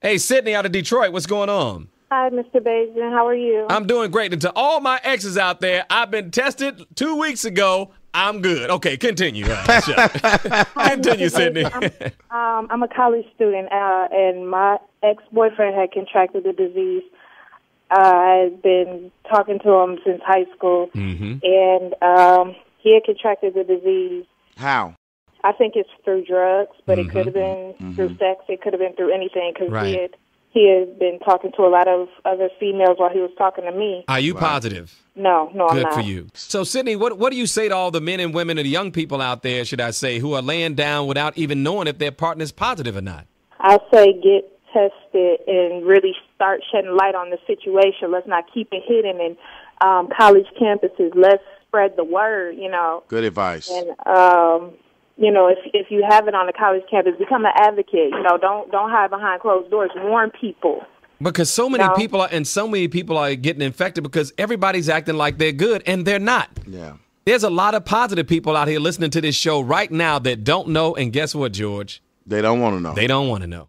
Hey, Sydney out of Detroit, what's going on? Hi, Mr. Baisden. How are you? I'm doing great. And to all my exes out there, I've been tested two weeks ago. I'm good. Okay, continue. Continue, Sydney. I'm, um, I'm a college student, uh, and my ex-boyfriend had contracted the disease. Uh, I've been talking to him since high school, Mhm. and um, he had contracted the disease. How? I think it's through drugs, but Mhm. it could have been through sex. It could have been through anything because Right. he had he had been talking to a lot of other females while he was talking to me. Are you positive? No, no, I'm Good not. for you. So, Sydney, what what do you say to all the men and women and the young people out there, should I say, who are laying down without even knowing if their partner is positive or not? I say get tested and really start shedding light on the situation. Let's not keep it hidden in um, college campuses. Let's spread the word, you know. Good advice. And um, you know, if if you have it on a college campus, become an advocate. You know, don't don't hide behind closed doors. Warn people. Because so many No. people are, and so many people are getting infected because everybody's acting like they're good and they're not. Yeah. There's a lot of positive people out here listening to this show right now that don't know. And guess what, George? They don't want to know. They don't want to know.